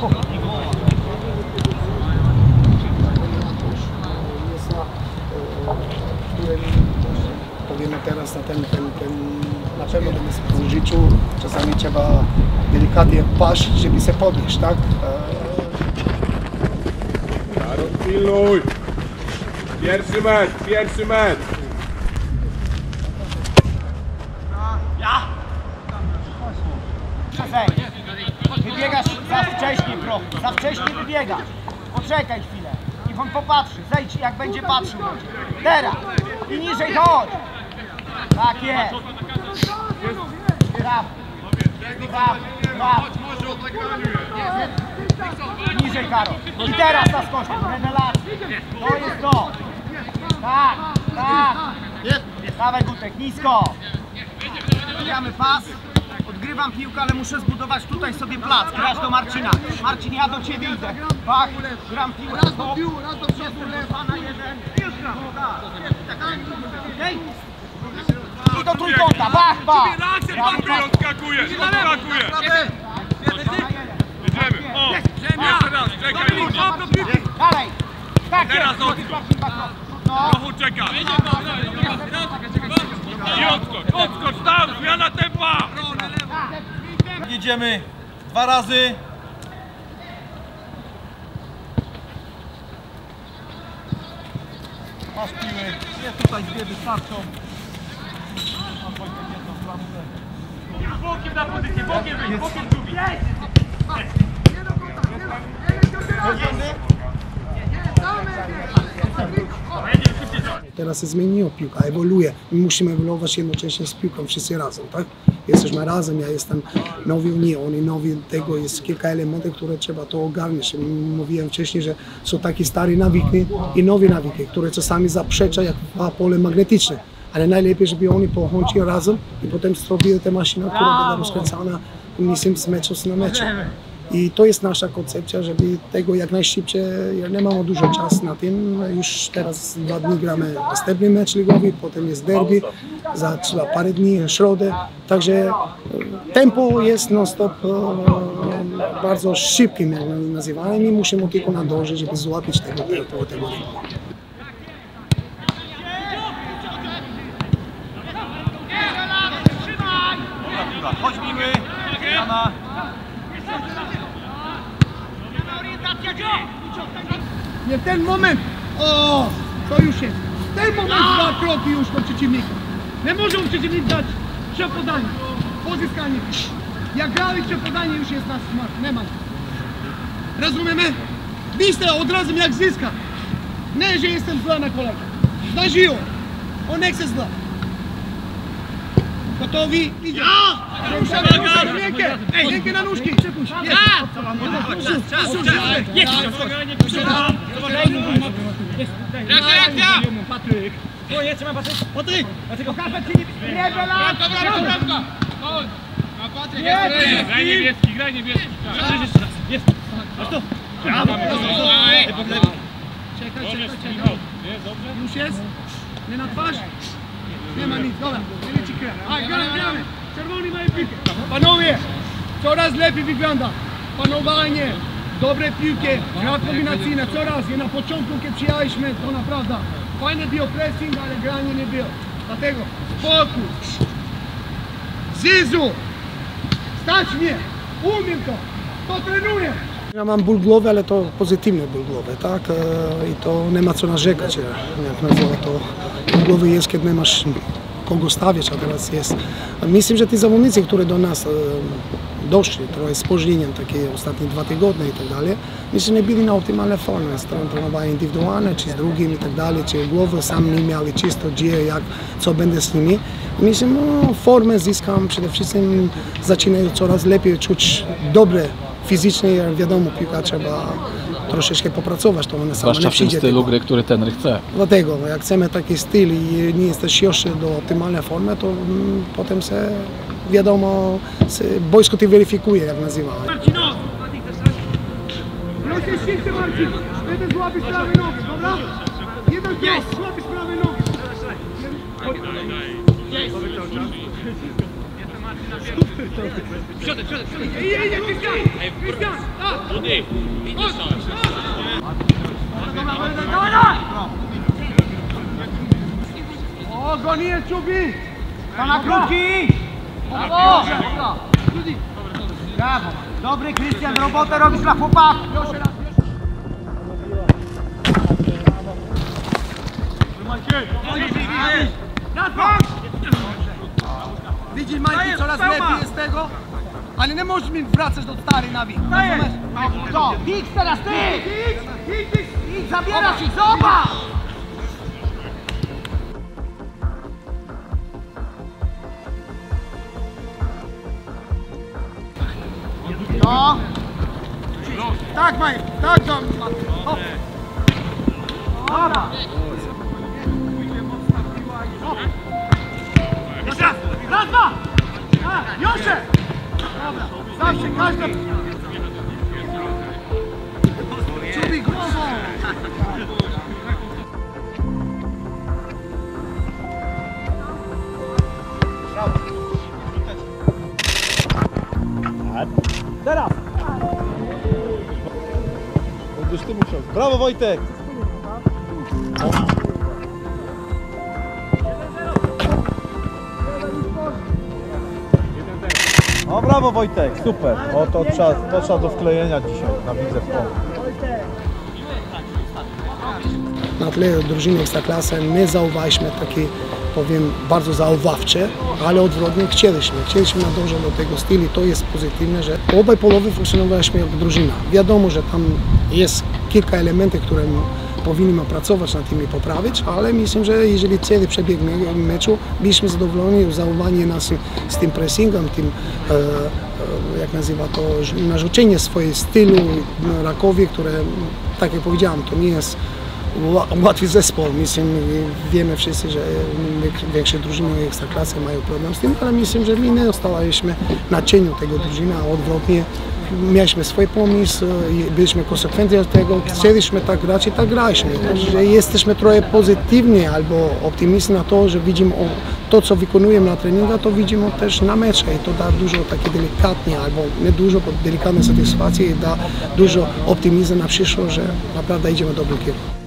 którym powiemy teraz na ten, ten, ten na pewno będzie w życiu. Czasami trzeba delikatnie paść, żeby się podnieść, tak? Karol, pilnuj! Pierwszy mecz, pierwszy mecz! Przejdź. Wybiegasz za wcześnie trochę, za wcześnie wybiegasz. Poczekaj chwilę. Niech on popatrzy, zejdź jak będzie patrzył. Teraz. I niżej chodź. Tak jest. Brawo. Brawo. Brawo. Niżej Karol. I teraz na skosie. Rewelacja. To jest to. Tak, tak. Dawaj Gutek, nisko. Gramy pas. Odgrywam piłkę, ale muszę zbudować tutaj sobie plac. Grasz do Marcina. Marcin, ja do ciebie idę. Bach, gram piłkę. Raz do piłu, raz do przodu, lewa na jeden. Okej? I do trójkąta. Bach, bach. Brawo, Odskakuje, odskakuje, odskakuje! Jedziemy! O! Jeszcze raz, czekaj ludzi! Dalej. Tak Teraz jest. odskocz. No. Trochę czeka! I odskocz, odskocz, tam, zmiana tempa! Jedziemy dwa razy. Masz piły. Nie tutaj dwie wystarczą. A Wojtek jedną klamkę. Bokiem na pozycję, bokiem wyjdź, bokiem drugi! Teraz się zmieniło piłka, ewoluuje. My musimy ewoluować jednocześnie z piłką wszyscy razem, tak? Jesteśmy razem, ja jestem nowy, oni nowi, tego jest kilka elementów, które trzeba to ogarnąć. Mówiłem wcześniej, że są takie stare nawyki i nowe nawyki, które czasami zaprzecza jak dwa pole magnetyczne. Ale najlepiej, żeby oni połączyli razem i potem zrobili tę maszynę, która będzie rozkręcana mislim z meczu na meczu. I to jest nasza koncepcja, żeby tego jak najszybciej, ja nie mamy dużo czasu na tym, już teraz dwa dni gramy następny mecz ligowy, potem jest derby, za parę dni, środę, także e, tempo jest non stop e, bardzo szybkim nazywane i musimy tylko nadążyć, żeby złapać tego tempo, tego rytmu. Chodź miły. Nie ten moment! O! To już jest. Ten moment dwa kroki już do przeciwnika. Nie może przeciwnik dać przepodanie. Pozyskanie. Jak grali przepodanie już jest nasz smart. Nie ma. Rozumiemy? Widzę od razu jak zyska. Nie, że jestem zła na kolegę. Zdarzyło. On nie chce. Gotowi? Idzie. Ruszamy, ruszamy. Rękę. Rękę na nóżki. Przepuść. Jest. Patryk! Patryk! Graj niebieski, graj niebieski! Czekaj, czekaj, czekaj. Już jest? Nie na twarz? Nie ma nic, dobra, nie. A, gramy, gramy. Czerwoni mają piłkę. Panowie, coraz lepiej wygląda. Panowanie, dobre piłki, gra kombinacyjna, coraz. Nie na początku, kiedy przyjechaliśmy, to naprawdę. Fajny był pressing, ale granie nie było. Dlatego spokój. Zizu, stać mnie, umiem to, to trenuję. Ja mam ból głowy, ale to pozytywny ból głowy, tak? E, I to nie ma co narzekać, e, jak nazywa to. Ból głowy jest, kiedy nie masz kogo stawiać, a teraz jest. Myślę, że te zawodnicy, które do nas doszli, trochę spóźnieniem, takie ostatnie dwa tygodnie i tak dalej, myślę, nie byli na optymalnej formie. Stron trenowali indywidualnie, czy z drugim i tak dalej, czy głowę sam nie mieli czysto, gdzie, jak, co będzie z nimi. Myślę, no, formę zyskam, przede wszystkim zaczynają coraz lepiej czuć dobre fizycznie, wiadomo, piłka trzeba troszeczkę popracować, to ona sama Zwłaszcza nie w tym stylu tego. gry, który trener chce. Dlatego, no, jak chcemy taki styl i nie jesteś jeszcze do optymalnej formy, to mm, potem se, wiadomo, se boisko ty weryfikuje, jak nazywamy. Proszę ściśle Marcin, jeden złapisz prawej nogi, dobra? Jeden złapisz prawej nogi. Idzie, idzie, Krystian! Krystian! Tak! O, gonię, Czubi! To na krótki! Brawo! Brawo! Dobry Krystian, robotę robisz dla chłopaków! Raz, dwa! Widzisz, Majki, coraz lepiej jest tego, ale nie możesz mi wracać do stary na wik. Co? X teraz ty! X zabierasz ich, zobacz! No, Tak, Majek, tak, dom. O, dobra. Zawsze każda... Czubi głową! Teraz! Będziesz ty musiał. Brawo Wojtek! O brawo Wojtek, super. O to trzeba, to trzeba do wklejenia dzisiaj na widzę na tle drużyny Ekstraklasy my zauważyliśmy takie, powiem, bardzo zauwawcze, ale odwrotnie chcieliśmy. Chcieliśmy nadążać do tego stylu to jest pozytywne, że obaj połowy funkcjonowaliśmy jak drużyna. Wiadomo, że tam jest kilka elementów, które powinniśmy pracować nad tymi poprawić, ale myślę, że jeżeli cały przebieg me- meczu byliśmy zadowoleni, zaufanie nas z tym pressingiem, tym e, e, jak nazywa to, narzucenie swojego stylu Rakowie, które, tak jak powiedziałem, to nie jest łatwy zespół. Myślę, wiemy wszyscy, że większe drużyny ekstraklasy mają problem z tym, ale myślę, że my nie zostaliśmy na cieniu tego drużyny, a odwrotnie mieliśmy swój pomysł byliśmy konsekwentni do tego, chcieliśmy tak grać i tak graliśmy. Że jesteśmy trochę pozytywni albo optymistyczni na to, że widzimy to, co wykonujemy na treningach, to widzimy też na mecze i to da dużo takie delikatnie, albo nie dużo, bo delikatne satysfakcje i da dużo optymizmu na przyszłość, że naprawdę idziemy w dobrym kierunku.